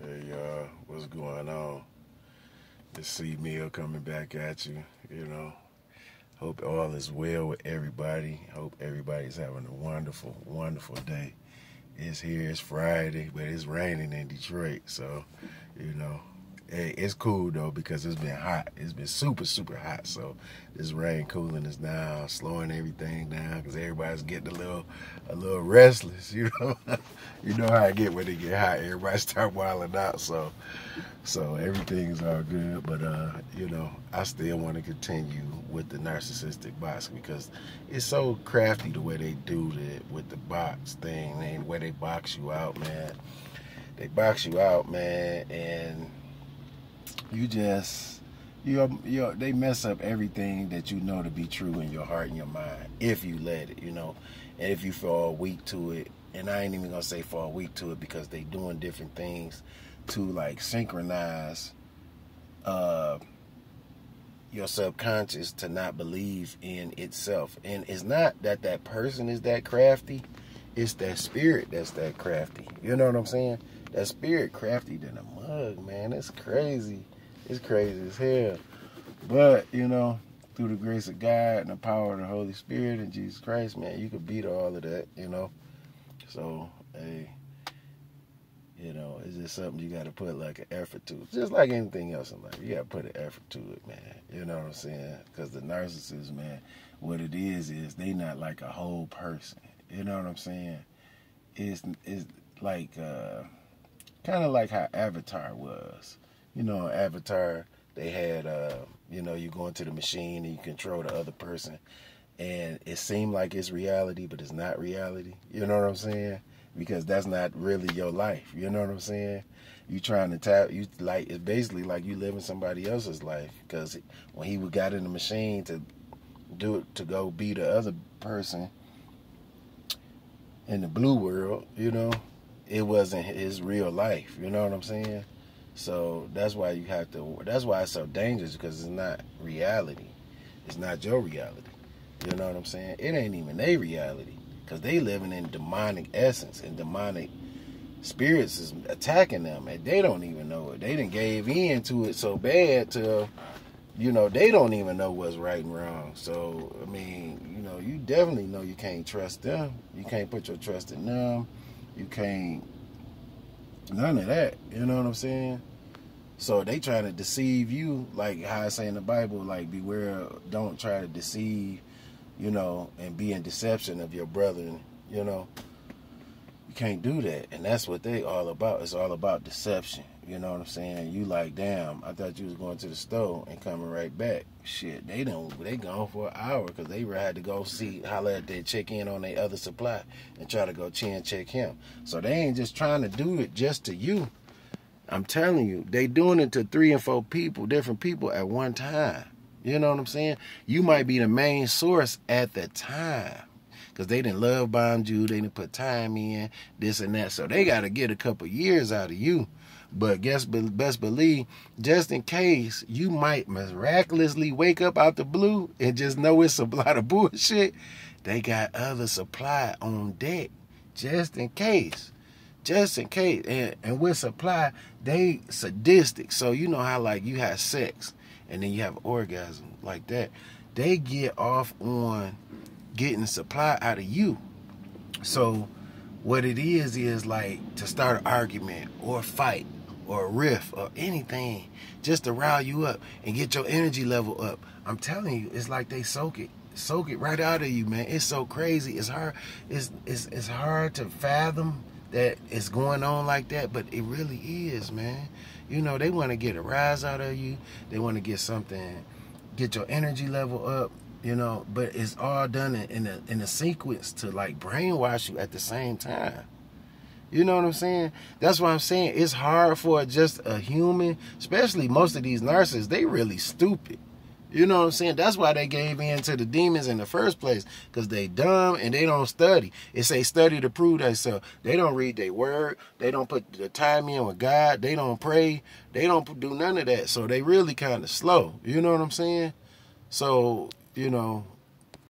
Hey y'all, what's going on? This C Meal coming back at you, you know. Hope all is well with everybody. Hope everybody's having a wonderful, wonderful day. It's here, it's Friday, but it's raining in Detroit, so you know, it's cool though because it's been hot. It's been super, super hot. So this rain cooling us down, slowing everything down because everybody's getting a little, a little restless. You know, you know how I get when it get hot. Everybody start wilding out. So, so everything's all good. But uh, you know, I still want to continue with the narcissistic box because it's so crafty the way they do it with the box thing and the way they box you out, man. They box you out, man, and you just you you they mess up everything that you know to be true in your heart and your mind if you let it, you know, and if you fall weak to it. And I ain't even gonna say fall weak to it because they doing different things to like synchronize uh your subconscious to not believe in itself. And it's not that that person is that crafty. It's that spirit that's that crafty. You know what I'm saying? That spirit crafty than a mug, man. It's crazy. It's crazy as hell. But, you know, through the grace of God and the power of the Holy Spirit and Jesus Christ, man, you could beat all of that, you know. So, hey, you know, it's just something you got to put like an effort to. Just like anything else in life, you got to put an effort to it, man. You know what I'm saying? Because the narcissist, man, what it is is they not like a whole person. You know what I'm saying? It's it's like uh, kind of like how Avatar was you know, Avatar, they had, uh, you know, you go into the machine and you control the other person. And it seemed like it's reality, but it's not reality. You know what I'm saying? Because that's not really your life. You know what I'm saying? You trying to tap, you like, it's basically like you living somebody else's life. Because when he got in the machine to do it, to go be the other person in the blue world, you know, it wasn't his real life. You know what I'm saying? So that's why you have to. That's why it's so dangerous because it's not reality. It's not your reality. You know what I'm saying? It ain't even a reality because they living in demonic essence and demonic spirits is attacking them and they don't even know it. They didn't gave in to it so bad to, you know, they don't even know what's right and wrong. So I mean, you know, you definitely know you can't trust them. You can't put your trust in them. You can't none of that. You know what I'm saying? So they trying to deceive you, like how I say in the Bible, like beware, don't try to deceive, you know, and be in deception of your brother. You know, you can't do that, and that's what they all about. It's all about deception. You know what I'm saying? You like, damn, I thought you was going to the store and coming right back. Shit, they don't. They gone for an hour because they had to go see, holler at their check in on their other supply and try to go chin check him. So they ain't just trying to do it just to you I'm telling you, they doing it to three and four people, different people at one time. You know what I'm saying? You might be the main source at the time. Because they didn't love bomb you, they didn't put time in, this and that. So they got to get a couple years out of you. But guess best believe, just in case you might miraculously wake up out the blue and just know it's a lot of bullshit, they got other supply on deck just in case just in case. And, and with supply, they sadistic. So you know how like you have sex and then you have orgasm like that. They get off on getting supply out of you. So what it is is like to start an argument or a fight or a riff or anything just to rile you up and get your energy level up. I'm telling you, it's like they soak it soak it right out of you, man. It's so crazy. It's hard. It's it's it's hard to fathom that it's going on like that, but it really is, man. You know, they want to get a rise out of you. They want to get something, get your energy level up, you know, but it's all done in a, in a sequence to like brainwash you at the same time. You know what I'm saying? That's what I'm saying. It's hard for just a human, especially most of these nurses, they really stupid. You know what I'm saying? That's why they gave in to the demons in the first place. Because they dumb and they don't study. It say study to prove themselves. They don't read their word. They don't put the time in with God. They don't pray. They don't do none of that. So they really kind of slow. You know what I'm saying? So, you know,